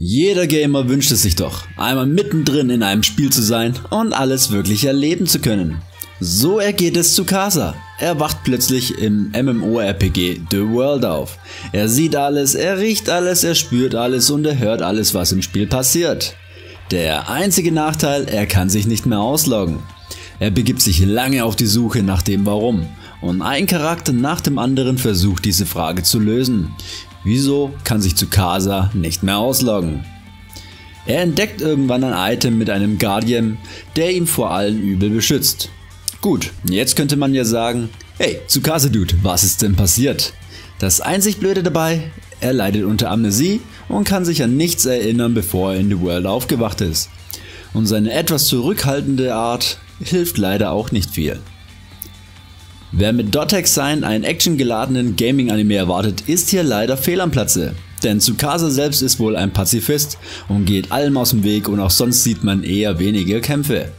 Jeder Gamer wünscht es sich doch, einmal mittendrin in einem Spiel zu sein und alles wirklich erleben zu können. So ergeht es zu Kasa. Er wacht plötzlich im MMORPG The World auf. Er sieht alles, er riecht alles, er spürt alles und er hört alles, was im Spiel passiert. Der einzige Nachteil, er kann sich nicht mehr ausloggen. Er begibt sich lange auf die Suche nach dem Warum und ein Charakter nach dem anderen versucht diese Frage zu lösen. Wieso kann sich Tsukasa nicht mehr ausloggen? Er entdeckt irgendwann ein Item mit einem Guardian, der ihn vor allen Übel beschützt. Gut, jetzt könnte man ja sagen, hey Tsukasa Dude, was ist denn passiert? Das einzig Blöde dabei, er leidet unter Amnesie und kann sich an nichts erinnern, bevor er in The World aufgewacht ist. Und seine etwas zurückhaltende Art hilft leider auch nicht viel. Wer mit Dotex Sign einen actiongeladenen Gaming-Anime erwartet, ist hier leider fehl am Platze. Denn Tsukasa selbst ist wohl ein Pazifist und geht allem aus dem Weg und auch sonst sieht man eher wenige Kämpfe.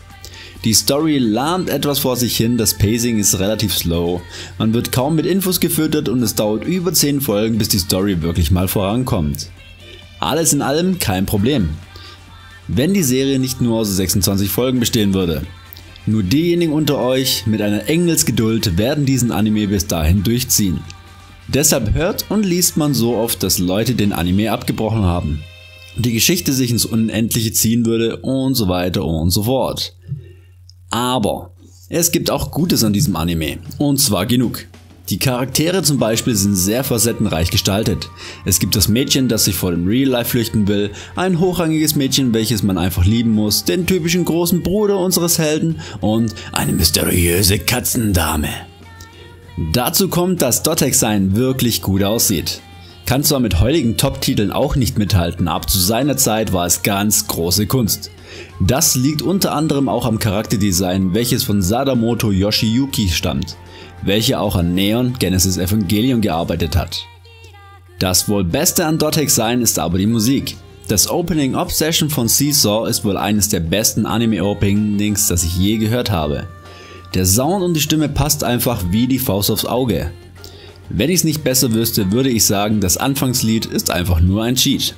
Die Story lahmt etwas vor sich hin, das Pacing ist relativ slow, man wird kaum mit Infos gefüttert und es dauert über 10 Folgen bis die Story wirklich mal vorankommt. Alles in allem kein Problem. Wenn die Serie nicht nur aus 26 Folgen bestehen würde. Nur diejenigen unter euch mit einer Engelsgeduld werden diesen Anime bis dahin durchziehen. Deshalb hört und liest man so oft, dass Leute den Anime abgebrochen haben. Die Geschichte sich ins Unendliche ziehen würde und so weiter und so fort. Aber es gibt auch Gutes an diesem Anime. Und zwar genug. Die Charaktere zum Beispiel sind sehr facettenreich gestaltet. Es gibt das Mädchen, das sich vor dem Real Life flüchten will, ein hochrangiges Mädchen, welches man einfach lieben muss, den typischen großen Bruder unseres Helden und eine mysteriöse Katzendame. Dazu kommt, dass Dotex sein wirklich gut aussieht. Kann zwar mit heutigen Top-Titeln auch nicht mithalten, aber zu seiner Zeit war es ganz große Kunst. Das liegt unter anderem auch am Charakterdesign, welches von Sadamoto Yoshiyuki stammt welcher auch an Neon Genesis Evangelion gearbeitet hat. Das wohl beste an Dotex sein ist aber die Musik. Das Opening Obsession von Seesaw ist wohl eines der besten Anime Openings, das ich je gehört habe. Der Sound und die Stimme passt einfach wie die Faust aufs Auge. Wenn ich es nicht besser wüsste, würde ich sagen, das Anfangslied ist einfach nur ein Cheat.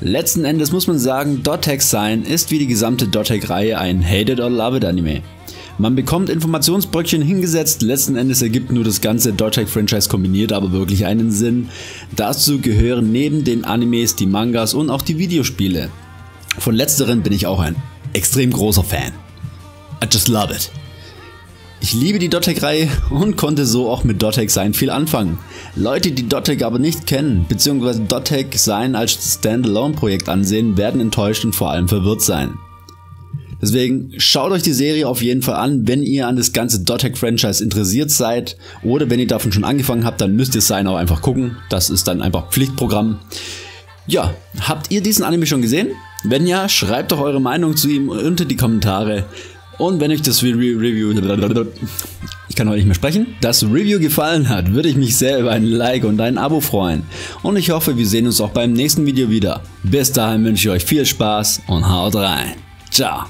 Letzten Endes muss man sagen, Dotex Sign ist wie die gesamte Dotec Reihe ein Hate It or Love It Anime. Man bekommt Informationsbröckchen hingesetzt, letzten Endes ergibt nur das ganze Dotech-Franchise kombiniert aber wirklich einen Sinn. Dazu gehören neben den Animes die Mangas und auch die Videospiele. Von letzteren bin ich auch ein extrem großer Fan. I just love it. Ich liebe die Dotec-Reihe und konnte so auch mit Dotec sein viel anfangen. Leute, die Dotec aber nicht kennen, bzw. Dotec sein als Standalone-Projekt ansehen, werden enttäuscht und vor allem verwirrt sein. Deswegen schaut euch die Serie auf jeden Fall an, wenn ihr an das ganze Dotec-Franchise interessiert seid oder wenn ihr davon schon angefangen habt, dann müsst ihr es auch einfach gucken. Das ist dann einfach Pflichtprogramm. Ja, habt ihr diesen Anime schon gesehen? Wenn ja, schreibt doch eure Meinung zu ihm unter die Kommentare. Und wenn euch das Review, ich kann heute nicht mehr sprechen, das Review gefallen hat, würde ich mich sehr über ein Like und ein Abo freuen. Und ich hoffe, wir sehen uns auch beim nächsten Video wieder. Bis dahin wünsche ich euch viel Spaß und haut rein. Ciao.